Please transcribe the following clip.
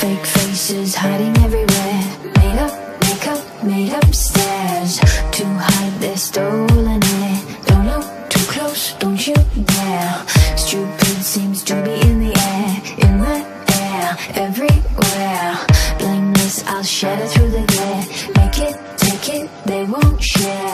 Fake Faces hiding everywhere. Made up, makeup, made up stairs to hide their stolen air. Don't look too close, don't you dare. Stupid seems to be in the air, in the air, everywhere. Blameless, I'll shatter through the glare. Make it, take it, they won't share.